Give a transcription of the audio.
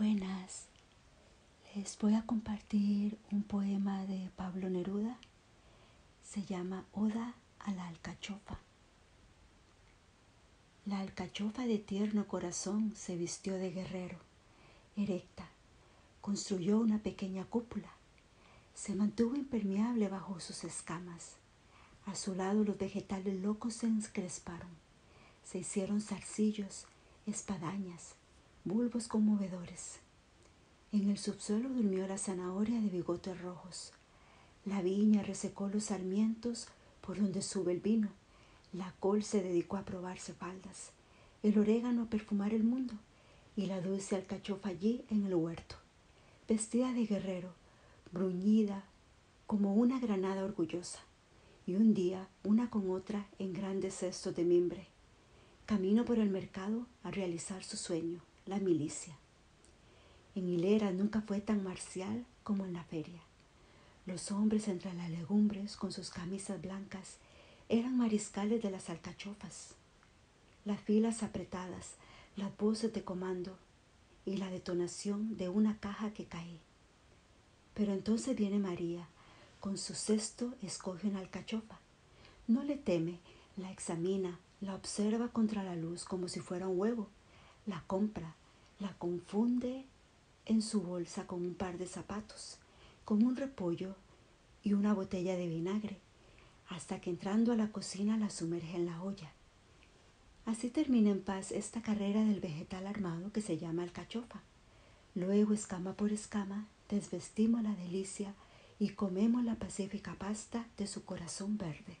Buenas, les voy a compartir un poema de Pablo Neruda. Se llama Oda a la alcachofa. La alcachofa de tierno corazón se vistió de guerrero, erecta, construyó una pequeña cúpula, se mantuvo impermeable bajo sus escamas. A su lado los vegetales locos se encresparon, se hicieron zarcillos, espadañas, bulbos conmovedores. En el subsuelo durmió la zanahoria de bigotes rojos. La viña resecó los sarmientos por donde sube el vino. La col se dedicó a probarse faldas, el orégano a perfumar el mundo y la dulce alcachofa allí en el huerto, vestida de guerrero, bruñida como una granada orgullosa. Y un día, una con otra, en grandes cestos de mimbre, camino por el mercado a realizar su sueño la milicia. En hilera nunca fue tan marcial como en la feria. Los hombres entre las legumbres con sus camisas blancas eran mariscales de las alcachofas. Las filas apretadas, las voces de comando y la detonación de una caja que cae. Pero entonces viene María, con su cesto escoge una alcachofa. No le teme, la examina, la observa contra la luz como si fuera un huevo, la compra, la confunde en su bolsa con un par de zapatos, con un repollo y una botella de vinagre, hasta que entrando a la cocina la sumerge en la olla. Así termina en paz esta carrera del vegetal armado que se llama alcachofa. Luego, escama por escama, desvestimos la delicia y comemos la pacífica pasta de su corazón verde.